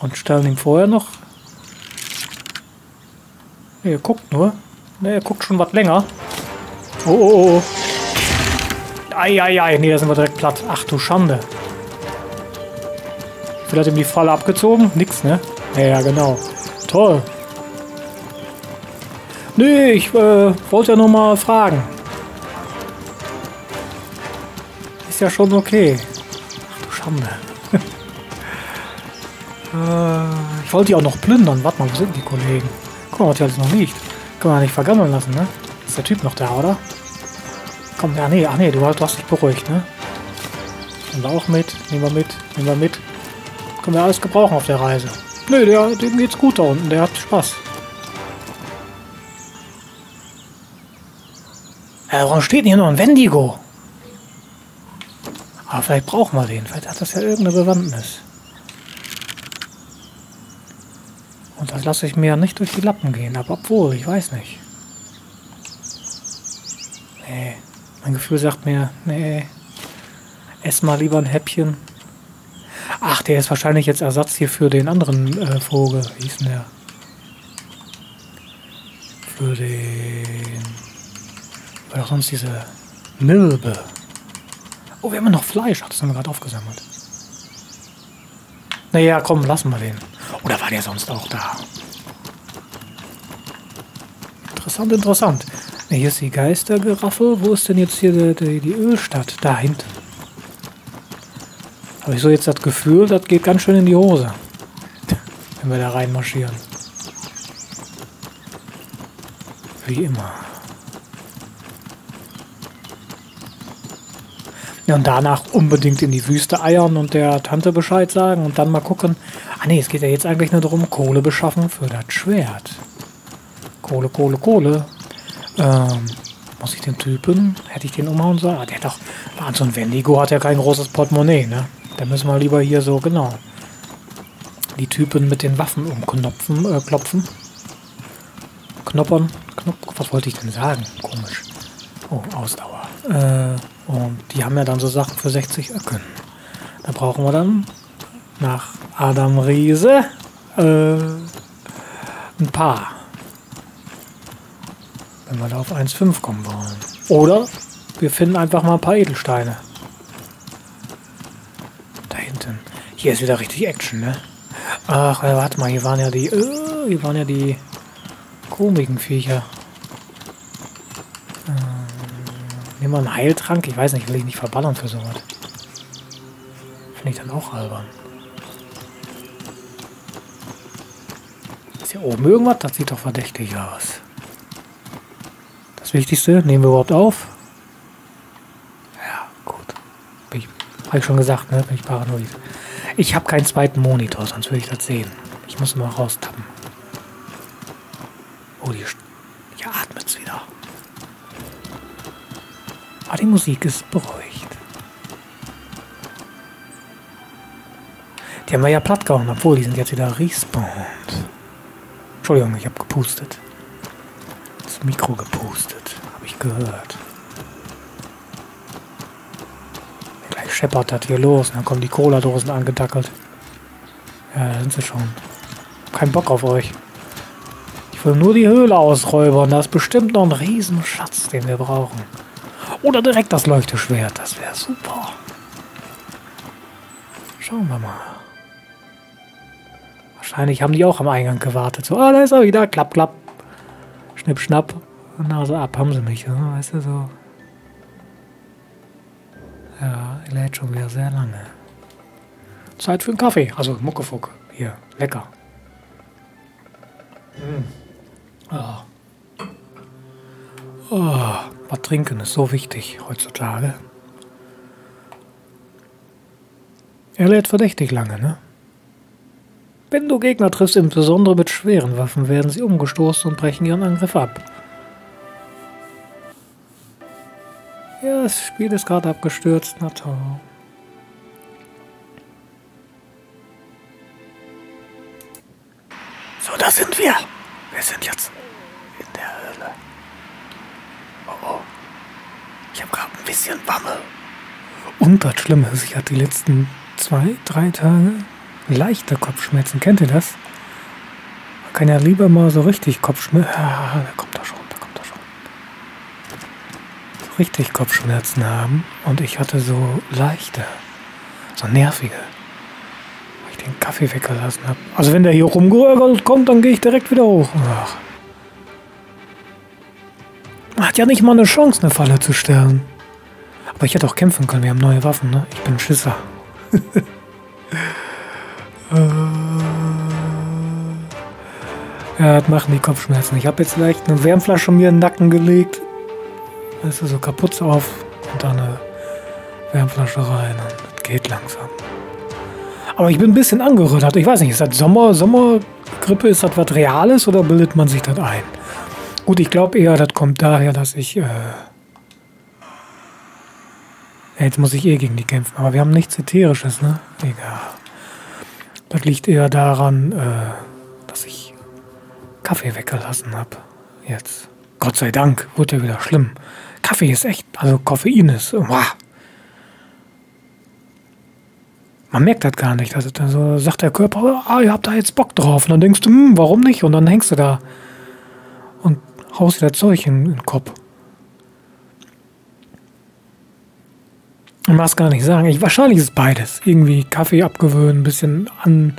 Und stellen ihm vorher noch. Nee, er guckt nur. Ne, er guckt schon was länger. Oh, oh, oh. Eieiei, nee, da sind wir direkt platt. Ach du Schande. Vielleicht ihm die Falle abgezogen? Nix, ne? Ja, ja, genau. Toll. Nee, ich äh, wollte ja nur mal fragen. Ist ja schon okay. Ach du Schande. Äh, ich wollte die auch noch plündern. Warte mal, wo sind die Kollegen? Guck mal, was hier alles noch liegt. Kann man nicht vergammeln lassen, ne? Ist der Typ noch da, oder? Komm, ja, nee, ach nee, du, du hast dich beruhigt, ne? Nehmen wir auch mit, nehmen wir mit, nehmen wir mit. Können wir alles gebrauchen auf der Reise. Nö, der, dem geht's gut da unten, der hat Spaß. Äh, warum steht denn hier noch ein Wendigo? Aber vielleicht brauchen wir den. Vielleicht hat das ja irgendeine Bewandtnis. Und das lasse ich mir nicht durch die Lappen gehen. Aber obwohl, ich weiß nicht. Nee, mein Gefühl sagt mir, nee, ess mal lieber ein Häppchen. Ach, der ist wahrscheinlich jetzt Ersatz hier für den anderen äh, Vogel. Wie hieß denn der? Für den... Weil auch sonst diese Milbe. Oh, wir haben noch Fleisch. Ach, das haben wir gerade aufgesammelt. Naja, komm, lassen wir den. Oder war der sonst auch da? Interessant, interessant. Nee, hier ist die Geistergeraffel. Wo ist denn jetzt hier die, die, die Ölstadt? Da hinten. Habe ich so jetzt das Gefühl, das geht ganz schön in die Hose. Wenn wir da reinmarschieren. Wie immer. Ja, und danach unbedingt in die Wüste eiern und der Tante Bescheid sagen und dann mal gucken. Ah nee, es geht ja jetzt eigentlich nur darum, Kohle beschaffen für das Schwert. Kohle, Kohle, Kohle. Ähm, muss ich den Typen, hätte ich den umhauen sollen? Ah, der hat doch, so ein Wendigo hat ja kein großes Portemonnaie, ne? Da müssen wir lieber hier so, genau, die Typen mit den Waffen umknopfen, äh, klopfen. Knoppern, Knopf, was wollte ich denn sagen? Komisch. Oh, Ausdauer. Äh, und die haben ja dann so Sachen für 60 Öcken. Da brauchen wir dann nach Adam Riese äh, ein paar. Wenn wir da auf 1,5 kommen wollen. Oder wir finden einfach mal ein paar Edelsteine. Da hinten. Hier ist wieder richtig Action, ne? Ach, warte mal, hier waren ja die. Äh, hier waren ja die komischen Viecher. Nehmen wir einen Heiltrank? Ich weiß nicht, will ich nicht verballern für sowas. Finde ich dann auch albern. Ist hier oben irgendwas? Das sieht doch verdächtig aus. Das Wichtigste, nehmen wir überhaupt auf? Ja, gut. Habe ich schon gesagt, ne? Bin ich paranoid. Ich habe keinen zweiten Monitor, sonst würde ich das sehen. Ich muss mal raustappen. Oh, die, hier atmet es wieder. Aber die Musik ist beruhigt. Die haben wir ja platt gehauen, obwohl die sind jetzt wieder respawned. Entschuldigung, ich habe gepustet. Das Mikro gepustet, habe ich gehört. Gleich scheppert das hier los, dann kommen die Cola-Dosen angedackelt. Ja, da sind sie schon. Kein Bock auf euch. Ich will nur die Höhle ausräubern. Da ist bestimmt noch ein Riesenschatz, den wir brauchen. Oder direkt das Leuchteschwert. Das wäre super. Schauen wir mal. Wahrscheinlich haben die auch am Eingang gewartet. So, ah, da ist er wieder. Klapp, klapp. Schnipp, schnapp. Nase ab, haben sie mich. Ne? Weißt du, so. Ja, lädt schon wieder sehr lange. Zeit für einen Kaffee. Also Muckefuck. Hier, lecker. Mm. Oh. Oh. Was trinken ist so wichtig heutzutage. Er lädt verdächtig lange, ne? Wenn du Gegner triffst, insbesondere mit schweren Waffen, werden sie umgestoßen und brechen ihren Angriff ab. Ja, das Spiel ist gerade abgestürzt, na toll. So, da sind wir. Wir sind jetzt Ich habe gerade ein bisschen Wamme. Und das Schlimme ist, ich hatte die letzten zwei, drei Tage Leichte Kopfschmerzen, kennt ihr das? Man kann ja lieber mal so richtig Kopfschmerzen. Ah, da kommt er schon, da kommt er schon. So richtig Kopfschmerzen haben und ich hatte so leichte, so nervige, weil ich den Kaffee weggelassen habe. Also wenn der hier rumgeurgelt kommt, dann gehe ich direkt wieder hoch. Ach. Man hat ja nicht mal eine Chance, eine Falle zu stellen. Aber ich hätte auch kämpfen können. Wir haben neue Waffen, ne? Ich bin ein Schisser. ja, das machen die Kopfschmerzen. Ich habe jetzt leicht eine Wärmflasche mir in den Nacken gelegt. Da ist so kaputt auf und dann eine Wärmflasche rein. Und das geht langsam. Aber ich bin ein bisschen angerüttert. Ich weiß nicht, ist das Sommer, Sommergrippe, ist das was Reales oder bildet man sich das ein? Gut, ich glaube eher, das kommt daher, dass ich. Äh jetzt muss ich eh gegen die kämpfen, aber wir haben nichts Ätherisches, ne? Egal. Das liegt eher daran, äh, dass ich Kaffee weggelassen habe. Jetzt. Gott sei Dank, wurde ja wieder schlimm. Kaffee ist echt, also Koffein ist. Wow. Man merkt das gar nicht. Also, also sagt der Körper, ah, ihr habt da jetzt Bock drauf. Und dann denkst du, hm, warum nicht? Und dann hängst du da und haust dir das Zeug in, in den Kopf. Ich mag es gar nicht sagen. Ich, wahrscheinlich ist es beides. Irgendwie Kaffee abgewöhnen, ein bisschen an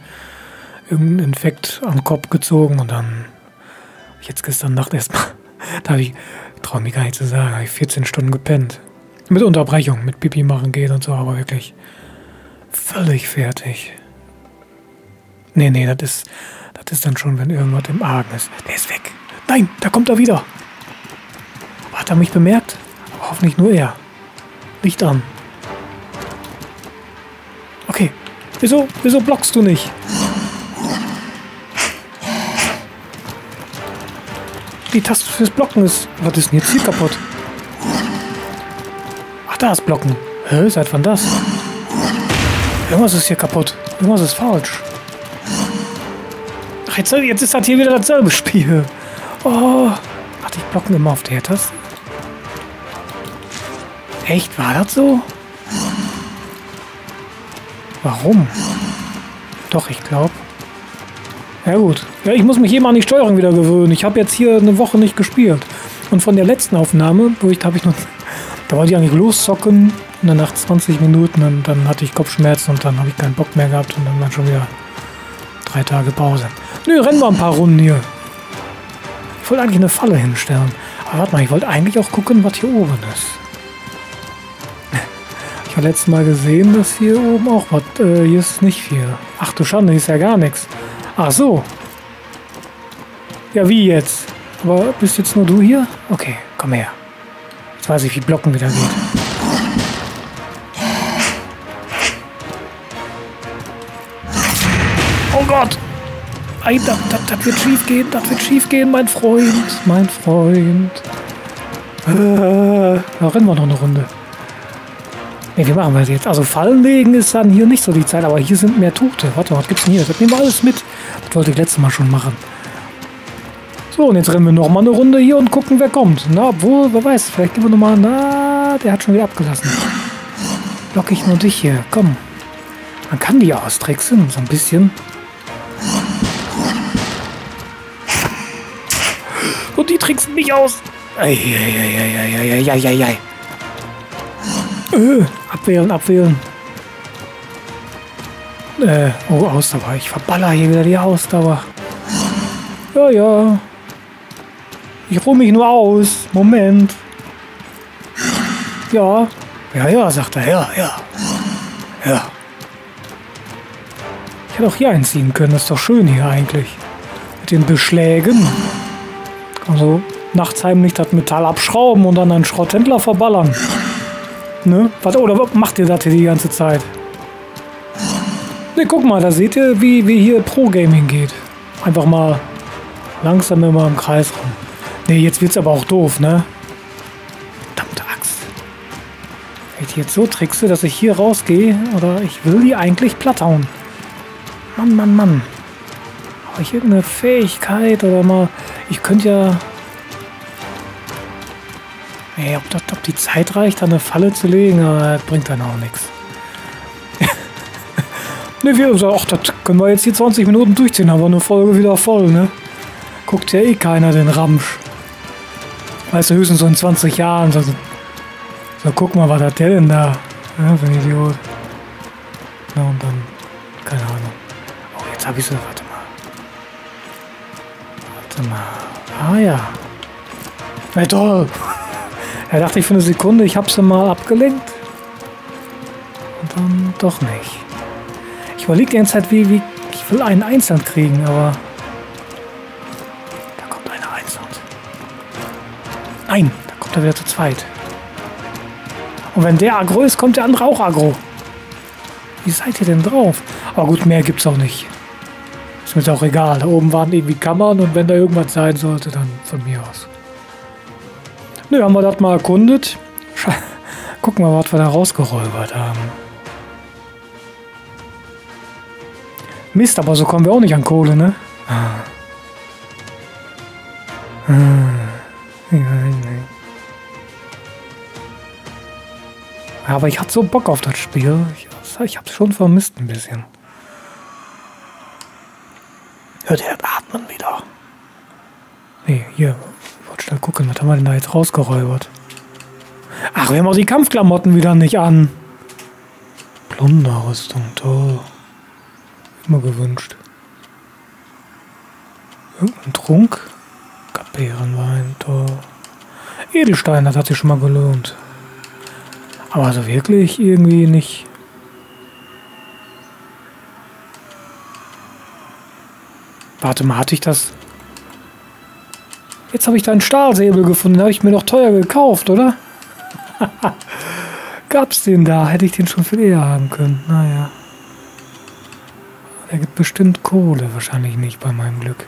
irgendeinen Infekt am Kopf gezogen und dann jetzt gestern Nacht erstmal, da habe ich, traue mich gar nicht zu sagen, habe ich 14 Stunden gepennt. Mit Unterbrechung, mit Pipi machen geht und so, aber wirklich völlig fertig. Nee, nee, das ist, das ist dann schon, wenn irgendwas im Argen ist. Der ist weg. Nein, da kommt er wieder. Hat er mich bemerkt? Hoffentlich nur er. Licht an. Okay. Wieso, wieso blockst du nicht? Die Taste fürs Blocken ist... Was ist denn jetzt hier kaputt? Ach, da ist Blocken. Hä, seit wann das? Irgendwas ist hier kaputt. Irgendwas ist falsch. Ach, jetzt, jetzt ist das hier wieder dasselbe Spiel. Oh. Ach, ich blocken immer auf der Taste. Echt, war das so? Warum? Doch, ich glaube. Ja gut. Ja, ich muss mich mal an die Steuerung wieder gewöhnen. Ich habe jetzt hier eine Woche nicht gespielt. Und von der letzten Aufnahme, wo ich, habe ich noch, da wollte ich eigentlich loszocken und dann nach 20 Minuten, dann, dann hatte ich Kopfschmerzen und dann habe ich keinen Bock mehr gehabt und dann waren schon wieder drei Tage Pause. Nö, rennen wir ein paar Runden hier. Ich wollte eigentlich eine Falle hinstellen. Aber warte mal, ich wollte eigentlich auch gucken, was hier oben ist habe letztes Mal gesehen, dass hier oben auch was. Äh, hier ist nicht viel. Ach du Schande, hier ist ja gar nichts. Ach so. Ja, wie jetzt? Aber bist jetzt nur du hier? Okay, komm her. Jetzt weiß ich, wie Blocken wieder geht. Oh Gott! Ei, das, das, das wird schief gehen, das wird schief gehen, mein Freund, mein Freund. Da rennen wir noch eine Runde. Ne, wie machen wir das jetzt? Also Fallen legen ist dann hier nicht so die Zeit, aber hier sind mehr Tote. Warte, was gibt's denn hier? Das nehmen wir alles mit. Das wollte ich letztes Mal schon machen. So, und jetzt rennen wir noch mal eine Runde hier und gucken, wer kommt. Na, obwohl, wer weiß, vielleicht gehen wir noch mal. Na, der hat schon wieder abgelassen. Lock ich nur dich hier. Komm. Man kann die austricksen, so ein bisschen. Und die tricksen mich aus. Eieieiei. Äh, abwählen, abwählen. Äh, oh, Ausdauer. Ich verballer hier wieder die Ausdauer. Ja, ja. Ich ruhe mich nur aus. Moment. Ja. Ja, ja, sagt er. Ja, ja. Ja. Ich hätte auch hier einziehen können. Das ist doch schön hier eigentlich. Mit den Beschlägen. Also nachts heimlich das Metall abschrauben und dann einen Schrotthändler verballern. Ne? Warte, oder macht ihr das hier die ganze Zeit? Ne, guck mal, da seht ihr, wie, wie hier Pro-Gaming geht. Einfach mal langsam immer im Kreis rum. Ne, jetzt wird's aber auch doof, ne? Verdammte Axt. Wenn ich jetzt so trickse, dass ich hier rausgehe, oder ich will die eigentlich platt hauen. Mann, Mann, Mann. Habe ich irgendeine Fähigkeit oder mal... Ich könnte ja Ey, ob, das, ob die Zeit reicht, eine Falle zu legen, aber bringt dann auch nichts. Ne, wir sagen, ach, das können wir jetzt die 20 Minuten durchziehen, aber eine Folge wieder voll, ne? Guckt ja eh keiner den Ramsch. Weißt du, höchstens so in 20 Jahren. So, so guck mal, was hat der denn da? Ja, für ein Idiot. Na und dann, keine Ahnung. Oh, jetzt habe ich so, warte mal. Warte mal. Ah ja. Na toll. Er dachte ich für eine Sekunde, ich habe sie mal abgelenkt. Und dann doch nicht. Ich überlege die ganze Zeit, wie, wie ich will einen einzeln kriegen, aber da kommt einer einzeln. Nein, da kommt er wieder zu zweit. Und wenn der aggro ist, kommt der andere auch aggro. Wie seid ihr denn drauf? Aber gut, mehr gibt's auch nicht. Ist mir auch egal. Da oben waren irgendwie Kammern und wenn da irgendwas sein sollte, dann von mir aus. Nö, haben wir das mal erkundet. Gucken wir, was wir da rausgeräubert haben. Mist, aber so kommen wir auch nicht an Kohle, ne? Ah. Aber ich hatte so Bock auf das Spiel. Ich, ich habe es schon vermisst ein bisschen. Hört er atmen wieder. Nee, hier. Schnell gucken, was haben wir denn da jetzt rausgeräubert? Ach, wir haben auch die Kampfklamotten wieder nicht an. Plunderrüstung, toll. Immer gewünscht. Irgendein Trunk? Beerenwein, toll. Edelstein, das hat sich schon mal gelohnt. Aber also wirklich irgendwie nicht. Warte mal, hatte ich das? Jetzt habe ich da einen Stahlsäbel gefunden. Habe ich mir noch teuer gekauft, oder? Gab's den da? Hätte ich den schon viel eher haben können. Naja. Er gibt bestimmt Kohle. Wahrscheinlich nicht bei meinem Glück.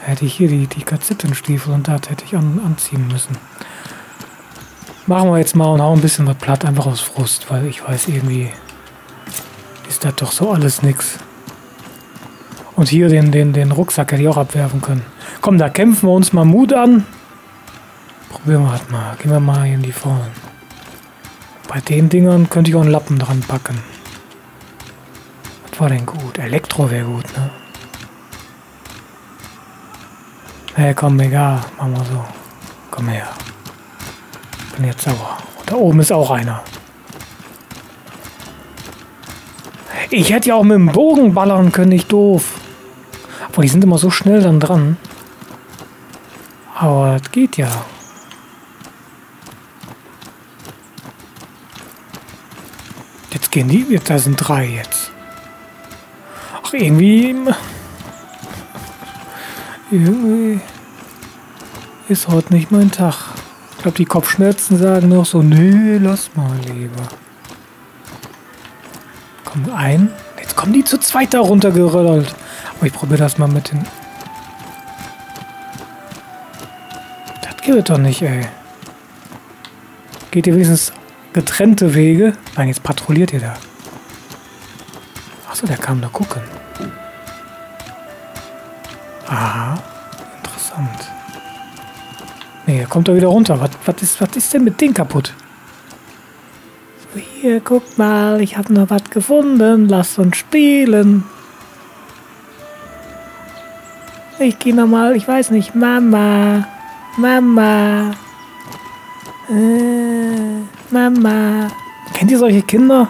Hätte ich hier die, die Gazittenstiefel und das hätte ich an, anziehen müssen. Machen wir jetzt mal und hauen ein bisschen was platt, einfach aus Frust, weil ich weiß irgendwie, ist das doch so alles nix. Und hier den, den, den Rucksack hätte ich auch abwerfen können. Komm, da kämpfen wir uns mal Mut an. Probieren wir das mal. Gehen wir mal hier in die Vollen. Bei den Dingern könnte ich auch einen Lappen dran packen. Was war denn gut? Elektro wäre gut, ne? Hey, komm, egal. Machen wir so. Komm her. Bin jetzt sauer. Und da oben ist auch einer. Ich hätte ja auch mit dem Bogen ballern können, nicht doof. Aber die sind immer so schnell dann dran. Aber das geht ja. Jetzt gehen die, jetzt, da sind drei jetzt. Ach, irgendwie... Irgendwie ist heute nicht mein Tag. Ich glaube, die Kopfschmerzen sagen noch so, nee, lass mal lieber. Komm, ein. Jetzt kommen die zu zweit da runtergerollt. Aber ich probiere das mal mit den... Das geht doch nicht, ey. Geht ihr wenigstens getrennte Wege? Nein, jetzt patrouilliert ihr da. Achso, der kam da gucken. Aha, interessant. Nee, er kommt da wieder runter. Was, was, ist, was ist denn mit Ding kaputt? Hier, guck mal, ich habe noch was gefunden. Lass uns spielen. Ich gehe nochmal, ich weiß nicht, Mama. Mama. Äh, Mama. Kennt ihr solche Kinder?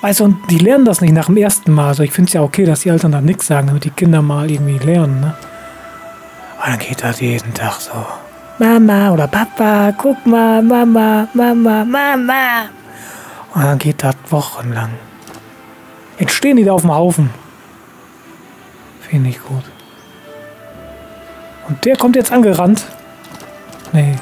Weißt du, und die lernen das nicht nach dem ersten Mal. Also ich finde es ja okay, dass die Eltern da nichts sagen, damit die Kinder mal irgendwie lernen. Ne? Und dann geht das jeden Tag so. Mama oder Papa, guck mal, Mama, Mama, Mama. Und dann geht das wochenlang. Jetzt stehen die da auf dem Haufen. Finde ich gut. Und der kommt jetzt angerannt. Nee,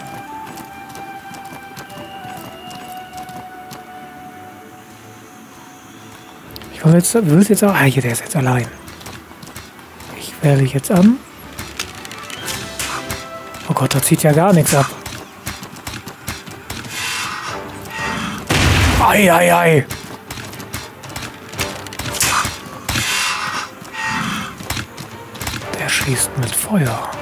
Ich will jetzt, will jetzt auch. Ah, hier, der ist jetzt allein. Ich wähle jetzt an. Oh Gott, da zieht ja gar nichts ab. Ei, ei, ei. Schießt mit Feuer.